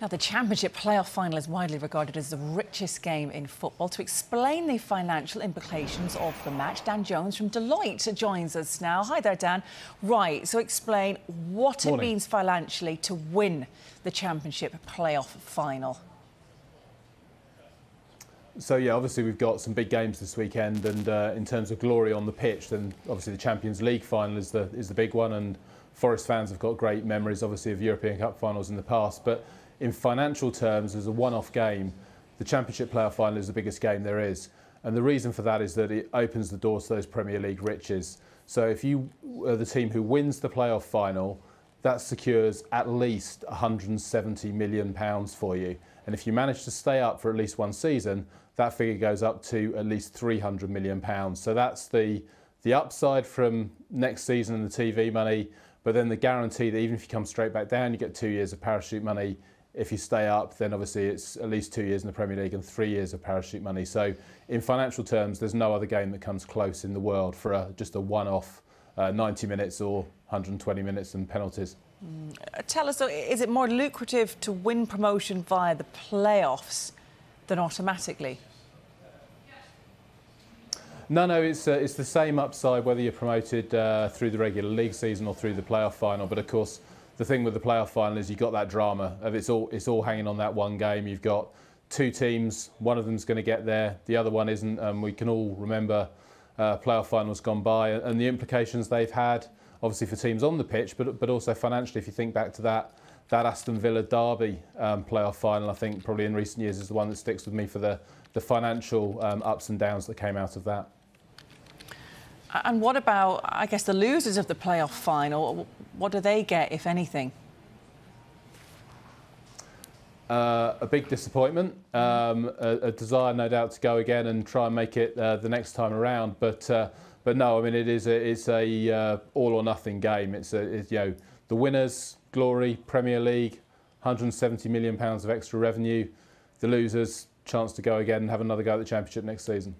Now, the Championship playoff final is widely regarded as the richest game in football. To explain the financial implications of the match, Dan Jones from Deloitte joins us now. Hi there, Dan. Right, so explain what Morning. it means financially to win the Championship playoff final. So yeah, obviously we've got some big games this weekend, and uh, in terms of glory on the pitch, then obviously the Champions League final is the is the big one, and Forest fans have got great memories, obviously, of European Cup finals in the past, but in financial terms, as a one-off game, the Championship playoff final is the biggest game there is. And the reason for that is that it opens the door to those Premier League riches. So if you are the team who wins the playoff final, that secures at least 170 million pounds for you. And if you manage to stay up for at least one season, that figure goes up to at least 300 million pounds. So that's the the upside from next season and the TV money, but then the guarantee that even if you come straight back down, you get two years of parachute money if you stay up, then obviously it's at least two years in the Premier League and three years of parachute money. So, in financial terms, there's no other game that comes close in the world for a, just a one-off uh, 90 minutes or 120 minutes and penalties. Mm. Tell us, is it more lucrative to win promotion via the playoffs than automatically? No, no, it's uh, it's the same upside whether you're promoted uh, through the regular league season or through the playoff final. But of course, the thing with the playoff final is you've got that drama of it's all it's all hanging on that one game. You've got two teams, one of them's going to get there, the other one isn't. And we can all remember uh, playoff finals gone by and the implications they've had, obviously for teams on the pitch, but but also financially. If you think back to that that Aston Villa Derby um, playoff final, I think probably in recent years is the one that sticks with me for the the financial um, ups and downs that came out of that. And what about, I guess, the losers of the playoff final? What do they get, if anything? Uh, a big disappointment, um, a, a, desire, no doubt, to go again and try and make it uh, the next time around. But uh, but no, I mean it is a, it's a uh, all or nothing game. It's a it's, you know the winners, glory, Premier League, 170 million pounds of extra revenue. The losers, chance to go again and have another go at the Championship next season.